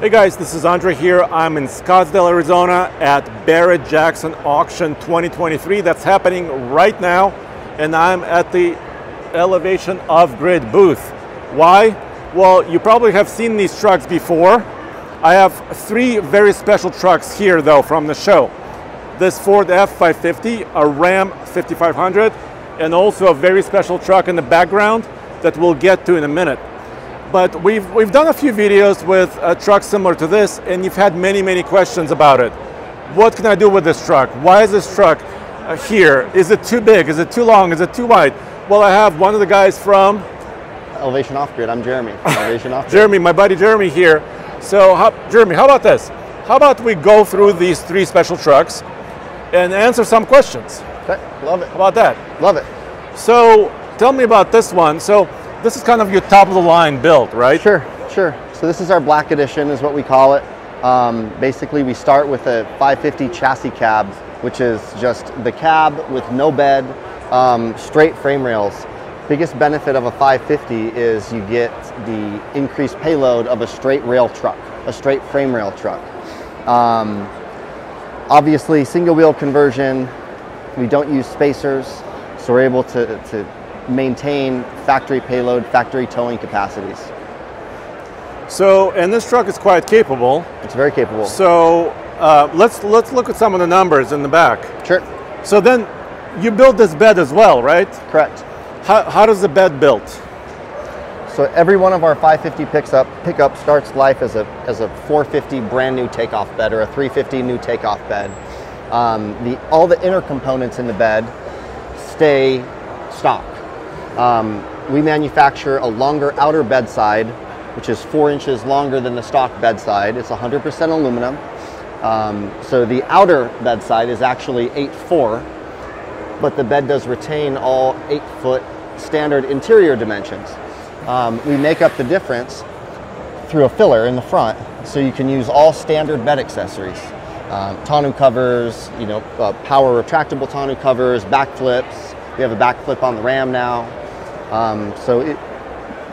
Hey guys, this is Andre here. I'm in Scottsdale, Arizona at Barrett Jackson Auction 2023. That's happening right now, and I'm at the Elevation Off Grid booth. Why? Well, you probably have seen these trucks before. I have three very special trucks here though from the show. This Ford F550, a Ram 5500, and also a very special truck in the background that we'll get to in a minute. But we've, we've done a few videos with a truck similar to this, and you've had many, many questions about it. What can I do with this truck? Why is this truck uh, here? Is it too big? Is it too long? Is it too wide? Well, I have one of the guys from Elevation Off Grid. I'm Jeremy. Elevation Off Grid. Jeremy, my buddy Jeremy here. So, how, Jeremy, how about this? How about we go through these three special trucks and answer some questions? Okay, love it. How about that? Love it. So, tell me about this one. So, this is kind of your top of the line build, right? Sure, sure. So this is our black edition is what we call it. Um, basically we start with a 550 chassis cab, which is just the cab with no bed, um, straight frame rails. Biggest benefit of a 550 is you get the increased payload of a straight rail truck, a straight frame rail truck. Um, obviously single wheel conversion, we don't use spacers, so we're able to, to maintain factory payload, factory towing capacities. So, and this truck is quite capable. It's very capable. So, uh, let's let's look at some of the numbers in the back. Sure. So then, you build this bed as well, right? Correct. How, how does the bed built? So every one of our 550 picks up pickup starts life as a as a 450 brand new takeoff bed or a 350 new takeoff bed. Um, the all the inner components in the bed stay stock. Um, we manufacture a longer outer bedside, which is four inches longer than the stock bedside. It's 100% aluminum. Um, so the outer bedside is actually 8'4", but the bed does retain all 8 foot standard interior dimensions. Um, we make up the difference through a filler in the front, so you can use all standard bed accessories. Um, tonneau covers, you know, uh, power retractable tonneau covers, back flips. We have a back flip on the Ram now. Um, so it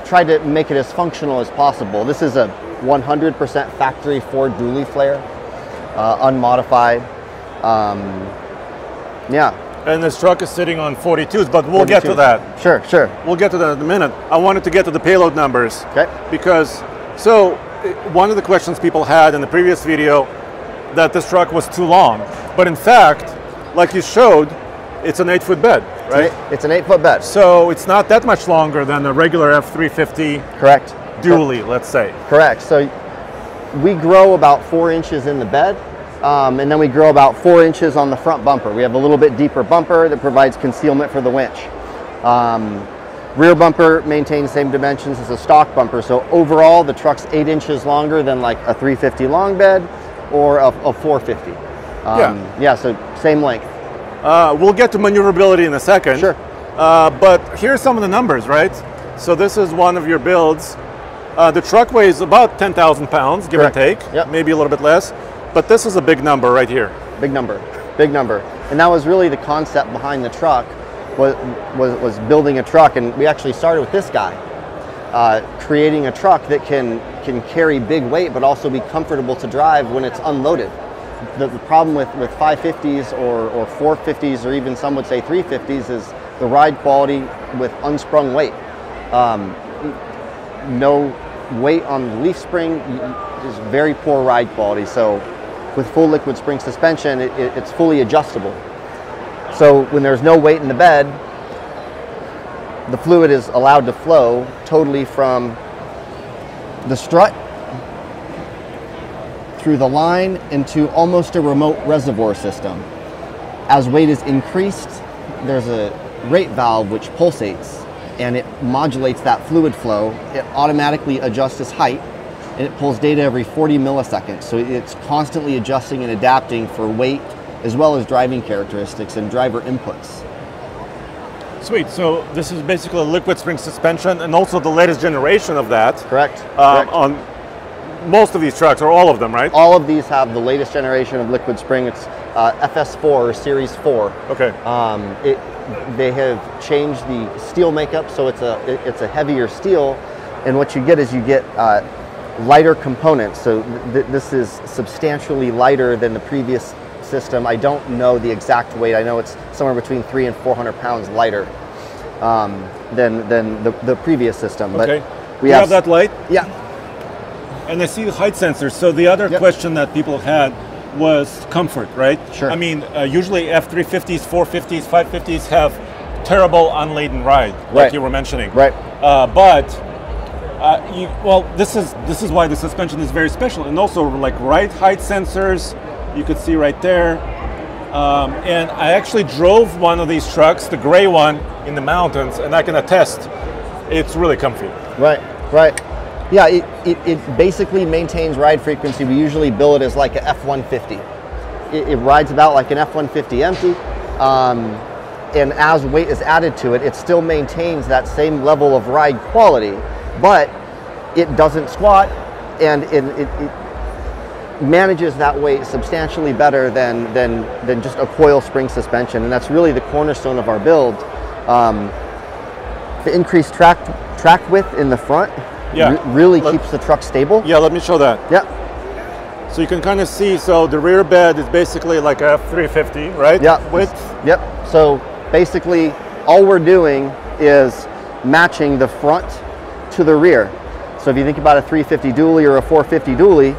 tried to make it as functional as possible. This is a 100% factory Ford dually flare, uh, unmodified. Um, yeah. And this truck is sitting on 42s, but we'll get to that. Sure, sure. We'll get to that in a minute. I wanted to get to the payload numbers. Okay. Because, so, one of the questions people had in the previous video that this truck was too long. But in fact, like you showed, it's an eight foot bed, right? It's an eight foot bed. So it's not that much longer than a regular F350 Correct. dually, let's say. Correct. So we grow about four inches in the bed, um, and then we grow about four inches on the front bumper. We have a little bit deeper bumper that provides concealment for the winch. Um, rear bumper maintains same dimensions as a stock bumper. So overall, the truck's eight inches longer than like a 350 long bed or a, a 450. Um, Yeah. Yeah. So same length. Uh, we'll get to maneuverability in a second. Sure. Uh, but here's some of the numbers, right? So this is one of your builds. Uh, the truck weighs about 10,000 pounds, give Correct. and take, Yep. maybe a little bit less. But this is a big number right here. Big number, big number. And that was really the concept behind the truck was, was, was building a truck. And we actually started with this guy, uh, creating a truck that can, can carry big weight, but also be comfortable to drive when it's unloaded. The, the problem with, with 550s or, or 450s, or even some would say 350s, is the ride quality with unsprung weight. Um, no weight on the leaf spring is very poor ride quality. So with full liquid spring suspension, it, it- it's fully adjustable. So when there's no weight in the bed, the fluid is allowed to flow totally from the strut through the line into almost a remote reservoir system. As weight is increased, there's a rate valve which pulsates and it modulates that fluid flow. It automatically adjusts its height and it pulls data every 40 milliseconds. So it's constantly adjusting and adapting for weight as well as driving characteristics and driver inputs. Sweet. So this is basically a liquid spring suspension and also the latest generation of that Correct? um, Correct. on most of these trucks, or all of them, right? All of these have the latest generation of liquid spring. It's uh, FS4 or Series 4. Okay. Um, it, they have changed the steel makeup, so it's a it- it's a heavier steel, and what you get is you get uh, lighter components. So th- this is substantially lighter than the previous system. I don't know the exact weight. I know it's somewhere between three and 400 pounds lighter um, than, than the, the previous system. Okay. But we have, that light, Yeah, and I see the height sensors. So the other Yep. question that people had was comfort, right? Sure. I mean, uh, usually F350s, 450s, 550s have terrible unladen ride, like you were mentioning. right. Uh, but uh, you, well, this is this is why the suspension is very special, and also like right height sensors, you could see right there. Um, and I actually drove one of these trucks, the gray one, in the mountains, and I can attest, it's really comfy. Right, right. Yeah, it, it, it basically maintains ride frequency. We usually bill it as like a F-150. It, it rides about like an F-150 empty. Um, and as weight is added to it, it still maintains that same level of ride quality, but it doesn't squat and it, it, it manages that weight substantially better than, than, than just a coil spring suspension. And that's really the cornerstone of our build. Um, the increased track track width in the front Yeah. re- really Let- keeps the truck stable. Yeah, let me show that. Yeah, So you can kind of see, so the rear bed is basically like a 350, right? yeah. Width. Yep. So basically, all we're doing is matching the front to the rear. So if you think about a 350 dually or a 450 dually,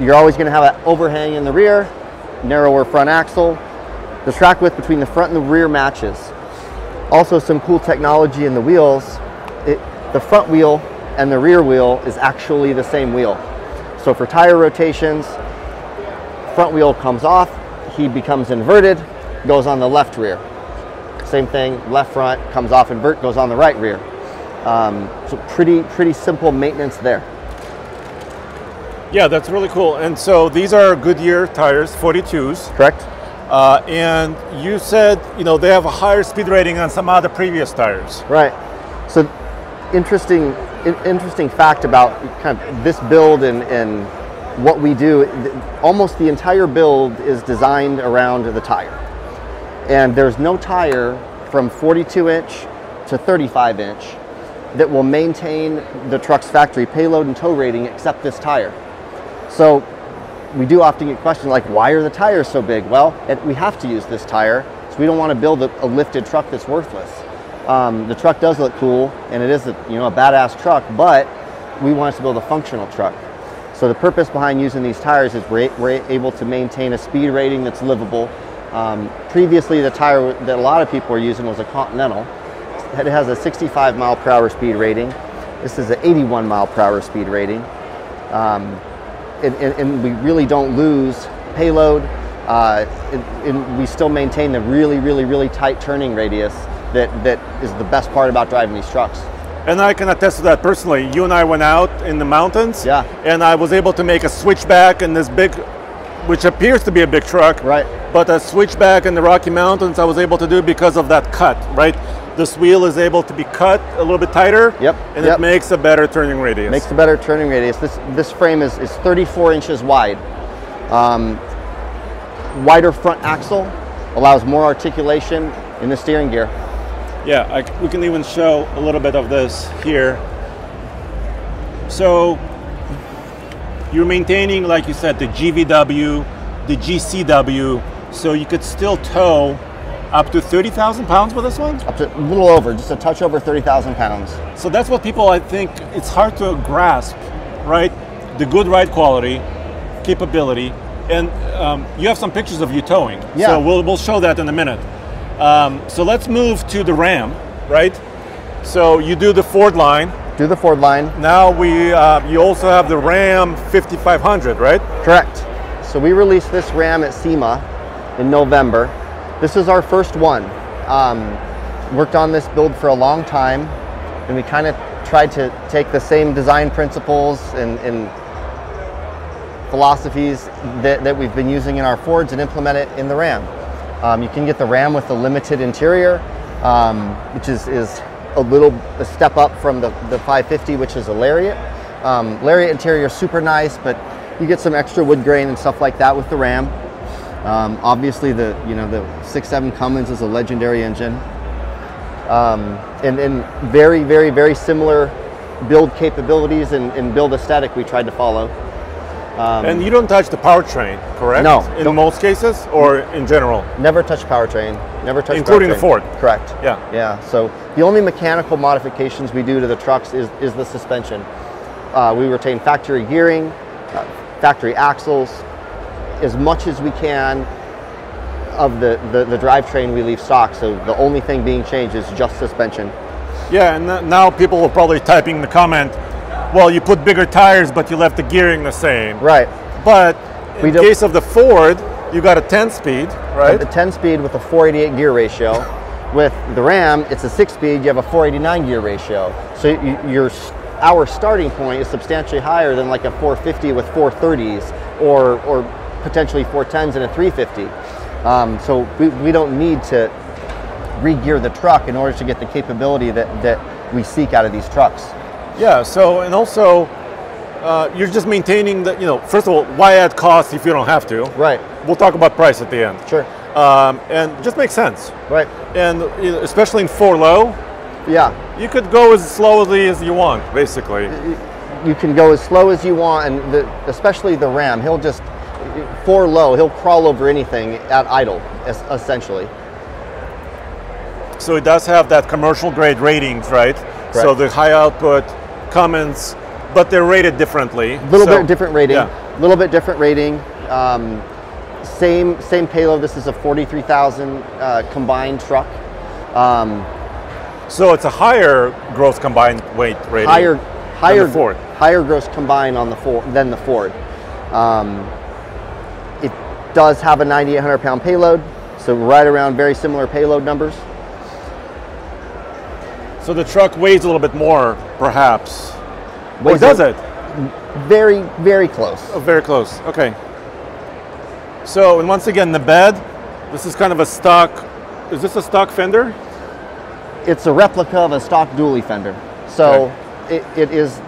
you're always going to have an overhang in the rear, narrower front axle. The track width between the front and the rear matches. Also, some cool technology in the wheels. It, the front wheel and the rear wheel is actually the same wheel. So for tire rotations, front wheel comes off, he becomes inverted, goes on the left rear. Same thing, left front comes off, invert, goes on the right rear. Um, so pretty pretty simple maintenance there. Yeah, that's really cool. And so these are Goodyear tires, 42s. Correct? Uh, and you said, you know, they have a higher speed rating on some other previous tires. Right. So interesting interesting fact about kind of this build and, and what we do. Almost the entire build is designed around the tire, and there's no tire from 42 inch to 35 inch that will maintain the truck's factory payload and tow rating except this tire. So we do often get questions like, why are the tires so big? Well, it, we have to use this tire, so we don't want to build a, a lifted truck that's worthless. Um, the truck does look cool, and it is a, you know a badass truck, but we want us to build a functional truck. So the purpose behind using these tires is we're, we're able to maintain a speed rating that's livable. Um, previously, the tire that a lot of people were using was a Continental. It has a 65 mile per hour speed rating. This is an 81 mile per hour speed rating. Um, and, and, and we really don't lose payload. Uh, and, and we still maintain the really, really, really tight turning radius that, that is the best part about driving these trucks. And I can attest to that personally. You and I went out in the mountains. Yeah. And I was able to make a switchback in this big, which appears to be a big truck. Right. But a switchback in the Rocky Mountains I was able to do because of that cut, right? This wheel is able to be cut a little bit tighter. Yep, And yep. it makes a better turning radius. Makes a better turning radius. This, this frame is, is 34 inches wide. Um, wider front axle allows more articulation in the steering gear. Yeah, I, we can even show a little bit of this here. So you're maintaining, like you said, the GVW, the GCW, so you could still tow up to 30,000 pounds with this one. Up to a little over, just a touch over 30,000 pounds. So that's what people, I think, it's hard to grasp, right? The good ride quality, capability, and um, you have some pictures of you towing. Yeah. So we'll, we'll show that in a minute. Um, so let's move to the Ram, right? So you do the Ford line. Do the Ford line. Now we, uh, you also have the Ram 5500, right? Correct. So we released this Ram at SEMA in November. This is our first one. Um, worked on this build for a long time, and we kind of tried to take the same design principles and, and philosophies that, that we've been using in our Fords and implement it in the Ram. Um, you can get the Ram with the limited interior, um, which is, is a little a step up from the, the 550, which is a Lariat. Um, Lariat interior super nice, but you get some extra wood grain and stuff like that with the Ram. Um, obviously, the you know the 6.7 Cummins is a legendary engine, um, and, and very very very similar build capabilities and, and build aesthetic we tried to follow. And you don't touch the powertrain, correct? No, In don't- most cases, or in general? Never touch powertrain. Never touch Including the powertrain. Ford. Correct. Yeah. Yeah. So the only mechanical modifications we do to the trucks is, is the suspension. Uh, we retain factory gearing, uh, factory axles, as much as we can of the, the, the drivetrain we leave stock. So the only thing being changed is just suspension. Yeah, and now people will probably typing the comment, well, you put bigger tires, but you left the gearing the same. Right. But in don't- case of the Ford, you got a 10 speed, right? The 10 speed with a 488 gear ratio. With the Ram, it's a 6 speed, you have a 489 gear ratio. So you, your our starting point is substantially higher than like a 450 with 430s or, or potentially 410s and a 350. Um, so we, we don't need to re-gear the truck in order to get the capability that, that we seek out of these trucks. Yeah, so, and also, uh, you're just maintaining the, you know, first of all, why add cost if you don't have to? Right, We'll talk about price at the end. sure, Um, and just makes sense. right, And you know, especially in four low, yeah. you could go as slowly as you want, basically. you can go as slow as you want, and the, especially the Ram, he'll just four low, he'll crawl over anything at idle, essentially. So it does have that commercial grade ratings, right? So the high output Cummins, but they're rated differently. A little So- bit different rating. Yeah. A little bit different rating. Um, same same payload. This is a 43,000 uh, combined truck. Um, So it's a higher gross combined weight rating. higher higher Ford. higher gross combined on the Ford than the Ford. Um, it does have a 9,800 pound payload, so right around very similar payload numbers. So the truck weighs a little bit more, perhaps. Or does it? Very very close. Oh, very close. Okay. So, and once again, the bed. This is kind of a stock. Is this a stock fender? It's a replica of a stock dually fender. So it, it is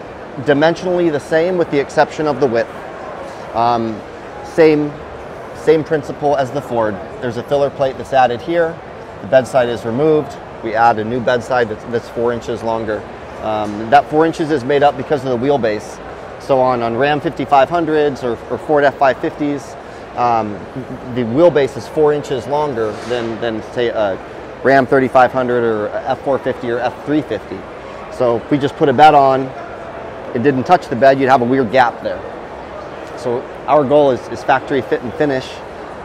dimensionally the same with the exception of the width. Um, same, same principle as the Ford. There's a filler plate that's added here. The bedside is removed. We add a new bedside that's, that's four inches longer. Um, that four inches is made up because of the wheelbase. So on, on Ram 5500s or, or Ford F550s, um, the wheelbase is four inches longer than, than say a Ram 3500 or F450 or F350. So if we just put a bed on, it didn't touch the bed, you'd have a weird gap there. So our goal is, is factory fit and finish,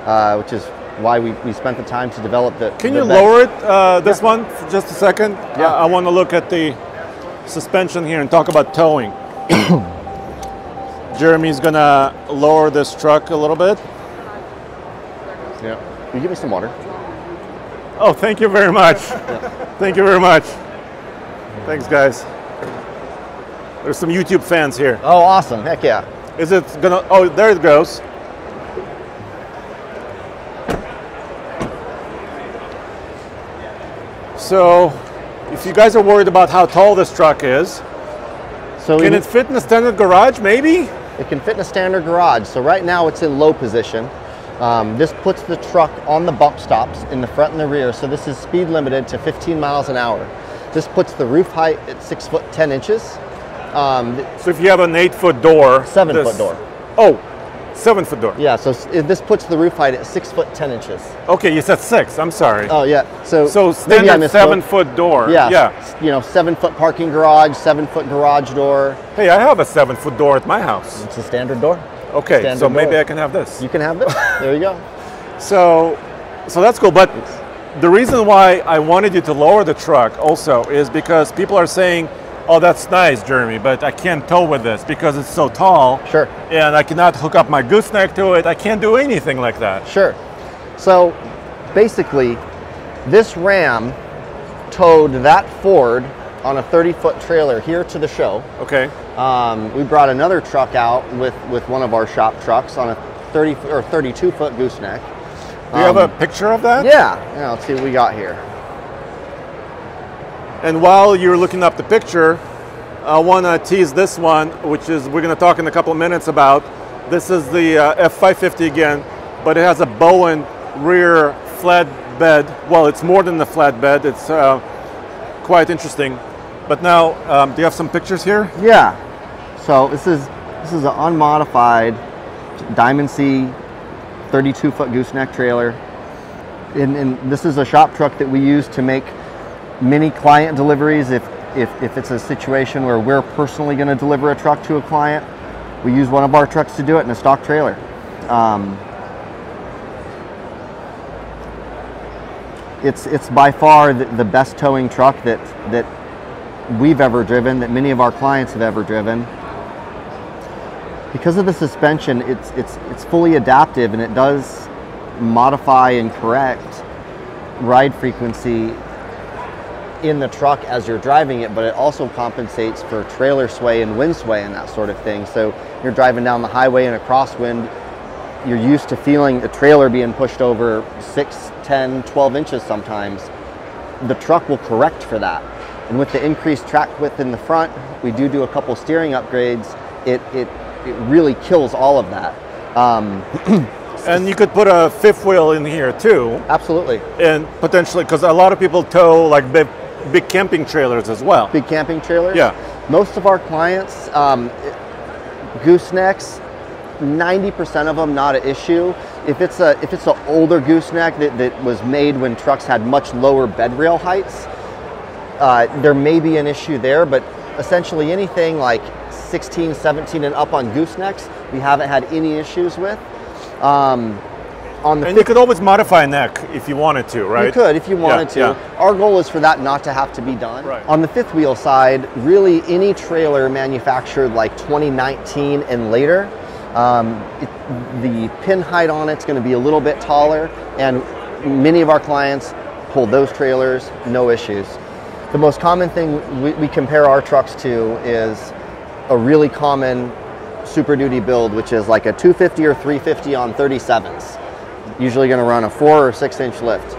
uh, which is why we, we spent the time to develop the. Can the you lower it, uh, this one, for just a second? Yeah. I, I want to look at the suspension here and talk about towing. Jeremy's gonna lower this truck a little bit. Yeah. Can you give me some water? Oh, thank you very much. Thank you very much. Thanks, guys. There's some YouTube fans here. Oh, awesome. Heck yeah. Is it gonna? Oh, there it goes. So, if you guys are worried about how tall this truck is, So can it fit in a standard garage? Maybe. It can fit in a standard garage. So right now it's in low position. Um, this puts the truck on the bump stops in the front and the rear. So this is speed limited to 15 miles an hour. This puts the roof height at six foot 10 inches. Um, So if you have an eight-foot door, Seven this- foot door. Oh, seven foot door. yeah, so this puts the roof height at six foot 10 inches. Okay, you said six. I'm sorry. Oh yeah, so so standard seven foot door. Yeah, Yeah. you know, seven foot parking garage, seven foot garage door. Hey, I have a seven foot door at my house. It's a standard door. Okay, Standard so maybe door. I can have this. You can have this. there you go. So, so that's cool. But the reason why I wanted you to lower the truck also is because people are saying, "Oh, that's nice, Jeremy, but I can't tow with this because it's so tall, Sure. and I cannot hook up my gooseneck to it. I can't do anything like that." Sure. So basically, this Ram towed that Ford on a 30 foot trailer here to the show. Okay. Um, we brought another truck out with, with one of our shop trucks on a 30 or 32 foot gooseneck. Do you have a Um, picture of that? Yeah. yeah. Let's see what we got here. And while you're looking up the picture, I want to tease this one, which is we're going to talk in a couple of minutes about. This is the uh, F550 again, but it has a Bowen rear flatbed. Bed. Well, it's more than the flatbed. It's uh, quite interesting. But now, um, do you have some pictures here? Yeah. So this is this is an unmodified Diamond C 32 foot gooseneck trailer. And, and this is a shop truck that we use to make many client deliveries if, if, if it's a situation where we're personally going to deliver a truck to a client. We use one of our trucks to do it in a stock trailer. Um, it's, it's by far the, the best towing truck that, that we've ever driven, that many of our clients have ever driven. Because of the suspension, it's, it's, it's fully adaptive and it does modify and correct ride frequency in the truck as you're driving it, but it also compensates for trailer sway and wind sway and that sort of thing. So you're driving down the highway in a crosswind, you're used to feeling the trailer being pushed over 6, 10, 12 inches sometimes. The truck will correct for that. And with the increased track width in the front, we do do a couple steering upgrades. It, it, it really kills all of that. Um, And you could put a fifth wheel in here too, absolutely. and potentially, because a lot of people tow like big, camping trailers as well. Big camping trailers. Yeah. Most of our clients, um, goosenecks, 90% of them not an issue. If it's a if it's an older gooseneck that, that was made when trucks had much lower bed rail heights, uh, there may be an issue there, but essentially anything like 16, 17 and up on goosenecks, we haven't had any issues with. Um, on the And you could always modify a neck if you wanted to, right? you could if you wanted to. yeah. Our goal is for that not to have to be done. Right. On the fifth wheel side, really any trailer manufactured like 2019 and later, um, it, the pin height on it's going to be a little bit taller, and many of our clients pull those trailers, no issues. The most common thing we, we compare our trucks to is a really common Super Duty build, which is like a 250 or 350 on 37s. Usually going to run a four or six inch lift.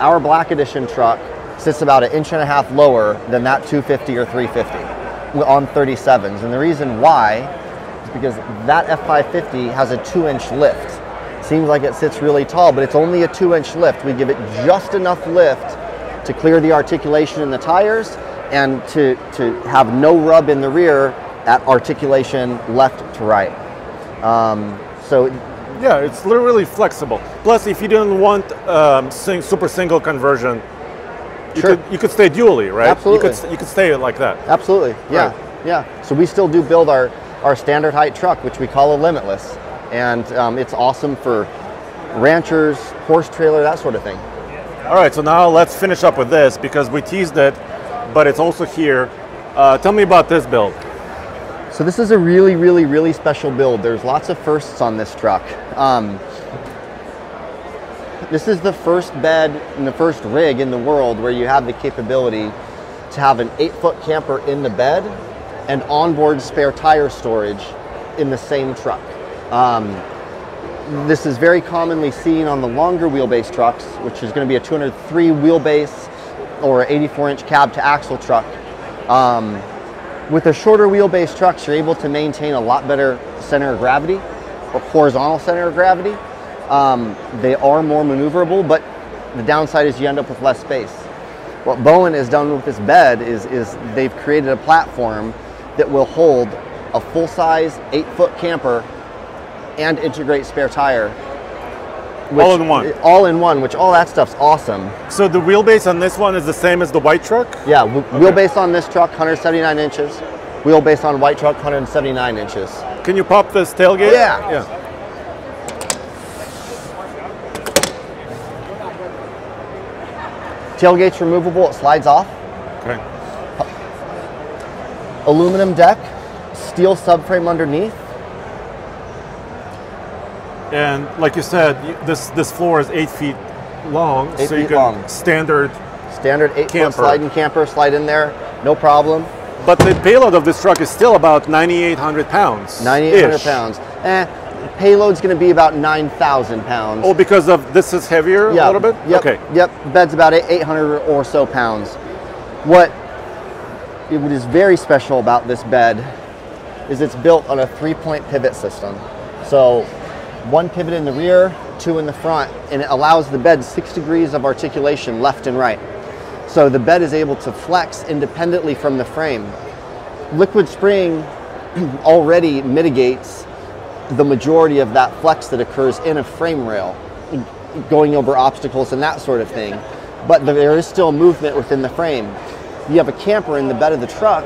Our Black Edition truck sits about an inch and a half lower than that 250 or 350 on 37s. And the reason why is because that F550 has a two inch lift. Seems like it sits really tall, but it's only a two inch lift. We give it just enough lift to clear the articulation in the tires and to, to have no rub in the rear at articulation left to right. Um, so Yeah, it's literally flexible. Plus, if you didn't want um, sing, super single conversion, you Sure. could you could stay dually, right? Absolutely. You could you could stay like that. Absolutely, yeah, Right. yeah. So we still do build our, our standard height truck, which we call a limitless, and um, it's awesome for ranchers, horse trailer, that sort of thing. All right, so now let's finish up with this because we teased it, but it's also here. Uh, tell me about this build. So this is a really, really, really special build. There's lots of firsts on this truck. Um, this is the first bed and the first rig in the world where you have the capability to have an eight foot camper in the bed and onboard spare tire storage in the same truck. Um, this is very commonly seen on the longer wheelbase trucks, which is going to be a 203 wheelbase or 84 inch cab to axle truck. Um, with the shorter wheelbase trucks, you're able to maintain a lot better center of gravity or horizontal center of gravity. Um, they are more maneuverable, but the downside is you end up with less space. What Bowen has done with this bed is, is they've created a platform that will hold a full-size eight-foot camper and integrate spare tire. Which- All in one. All in one, which all that stuff's awesome. So the wheelbase on this one is the same as the white truck. Yeah, wh- wheelbase on this truck, 179 inches. Wheelbase on white truck, 179 inches. Can you pop this tailgate? Yeah. Yeah. Tailgate's removable, it slides off. Okay. Aluminum deck, steel subframe underneath. And like you said, this this floor is eight feet long, Eight so you feet can long. standard. Standard eight Camper. foot sliding camper, slide in there, no problem. But the payload of this truck is still about 9,800 pounds. 9,800 ish. pounds. Eh, payload's gonna be about 9,000 pounds. Oh, because of this is heavier yeah, a little bit. Yep, Okay. Yep, bed's about eight- 800 or so pounds. What it- what is very special about this bed is it's built on a three-point pivot system. So one pivot in the rear, two in the front, and it allows the bed six degrees of articulation left and right. So the bed is able to flex independently from the frame. Liquid spring already mitigates the majority of that flex that occurs in a frame rail, going over obstacles and that sort of thing. But there is still movement within the frame. You have a camper in the bed of the truck,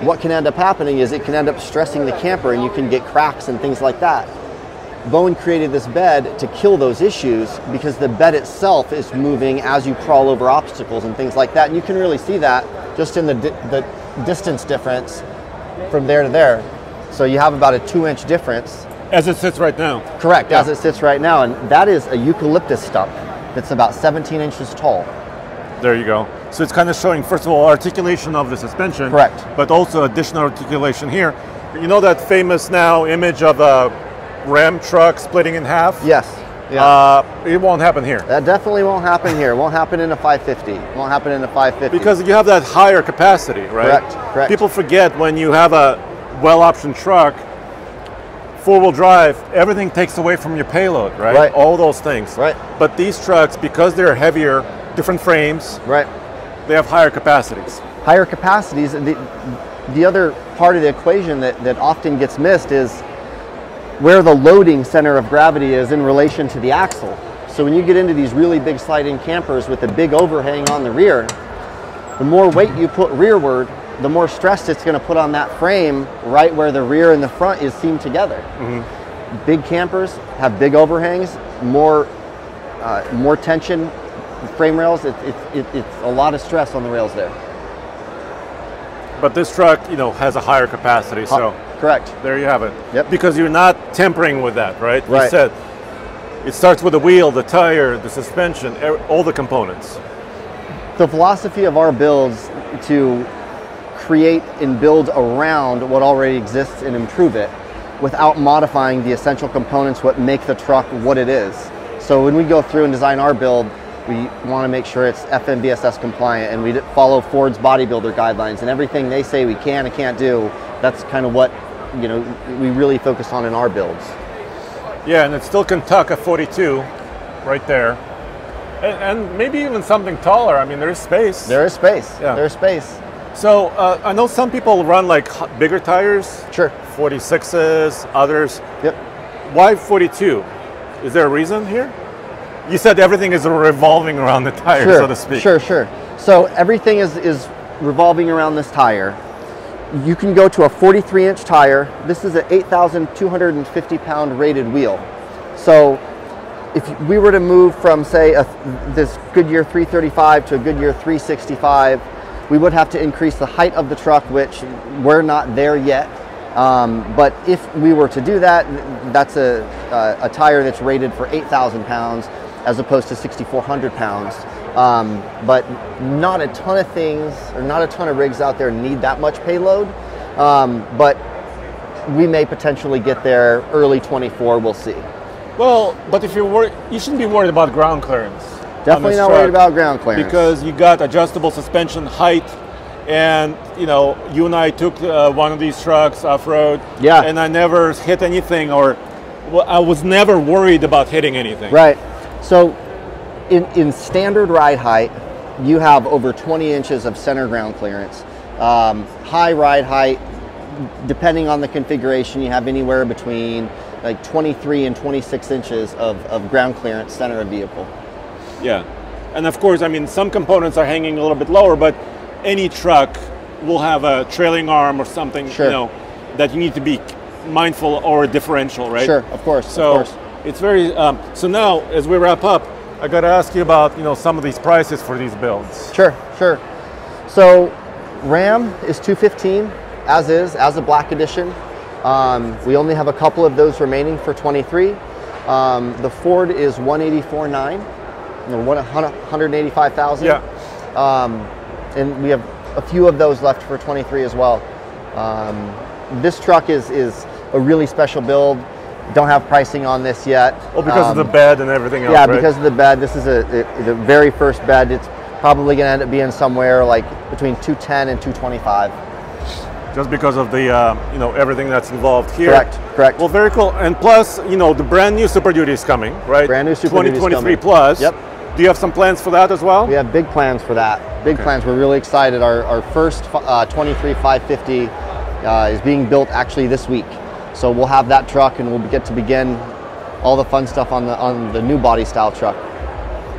what can end up happening is it can end up stressing the camper and you can get cracks and things like that. Bowen created this bed to kill those issues because the bed itself is moving as you crawl over obstacles and things like that. And you can really see that just in the, di- the distance difference from there to there. So you have about a two inch difference. As it sits right now. Correct, as it sits right now. And that is a eucalyptus stump that's about 17 inches tall. There you go. So it's kind of showing, first of all, articulation of the suspension. Correct. But also additional articulation here. You know that famous now image of a Ram truck splitting in half? Yes. Yeah. Uh, it won't happen here. that definitely won't happen here. It won't happen in a 550. It won't happen in a 550. Because you have that higher capacity, right? Correct, correct. People forget when you have a well-optioned truck, four-wheel drive, everything takes away from your payload, right? Right. All those things. Right. But these trucks, because they're heavier, different frames, right. they have higher capacities. higher capacities. The, the other part of the equation that, that often gets missed is where the loading center of gravity is in relation to the axle. So when you get into these really big sliding campers with a big overhang on the rear, the more weight you put rearward, the more stress it's going to put on that frame right where the rear and the front is seamed together. Big campers have big overhangs, more uh, more tension frame rails. It, it, it, it's a lot of stress on the rails there. But this truck, you know, has a higher capacity, so Correct. there you have it. Yep. Because you're not tempering with that, right? You Right. said it starts with the wheel, the tire, the suspension, all the components. The philosophy of our builds to create and build around what already exists and improve it without modifying the essential components what make the truck what it is. So when we go through and design our build, we want to make sure it's FMVSS compliant and we follow Ford's bodybuilder guidelines and everything they say we can and can't do. That's kind of what you know we really focus on in our builds. Yeah, and it still can tuck a 42 right there. And, and maybe even something taller. I mean, there's space. There is space. Yeah. There's space. So uh, I know some people run like bigger tires, Sure. 46s, others. Yep. Why 42? Is there a reason here? You said everything is revolving around the tire, sure, so to speak. Sure, sure. So everything is, is revolving around this tire. You can go to a 43 inch tire. This is an 8,250 pound rated wheel. So if we were to move from, say, a, this Goodyear 335 to a Goodyear 365, we would have to increase the height of the truck, which we're not there yet. Um, but if we were to do that, that's a, a, a tire that's rated for 8,000 pounds as opposed to 6,400 pounds. Um, but not a ton of things, or not a ton of rigs out there need that much payload. Um, but we may potentially get there early 24. We'll see. Well, but if you're worried, you shouldn't be worried about ground clearance. Definitely not worried about ground clearance. because you got adjustable suspension height, and you know you and I took uh, one of these trucks off road. Yeah. And I never hit anything, or well, I was never worried about hitting anything. Right. So, in, in standard ride height, you have over 20 inches of center ground clearance. Um, high ride height, depending on the configuration, you have anywhere between like 23 and 26 inches of, of ground clearance center of vehicle. Yeah. And of course, I mean, some components are hanging a little bit lower, but any truck will have a trailing arm or something, Sure. you know, that you need to be mindful or a differential, right? Sure, of course, of So course. it's very. Um, so now, as we wrap up, I got to ask you about you know some of these prices for these builds. Sure, sure. So Ram is 215 as is, as a black edition. Um, we only have a couple of those remaining for 23. Um, the Ford is 184.9, you know, one- 185,000. Yeah. Um, and we have a few of those left for 23 as well. Um, this truck is is a really special build. Don't have pricing on this yet. Well, because Um, of the bed and everything else. yeah, right? because of the bed. This is a, a- the very first bed. It's probably going to end up being somewhere like between 210 and 225. just because of the uh, you know everything that's involved here. Correct, correct. Well, very cool. And plus, you know, the brand new Super Duty is coming, right? Brand new Super Duty is 2023 coming. plus. Yep. Do you have some plans for that as well? We have big plans for that. Big Okay. plans. We're really excited. Our, our first uh, 23 550 uh, is being built actually this week. So we'll have that truck and we'll get to begin all the fun stuff on the on the new body style truck.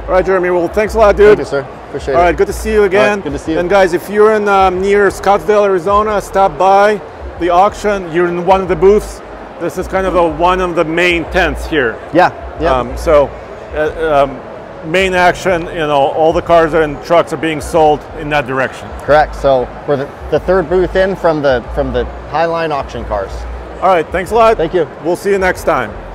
All right, Jeremy. Well, thanks a lot, dude. Thank you, sir. Appreciate All it. right, good to see you again. good to see you. And guys, if you're in um, near Scottsdale, Arizona, stop by the auction. You're in one of the booths. This is kind of a, one of the main tents here. Yeah, yeah. Um, so, uh, um, main action. You know, all the cars and trucks are being sold in that direction. Correct. So we're the, the third booth in from the from the Highline auction cars. All right, thanks a lot. Thank you. We'll see you next time.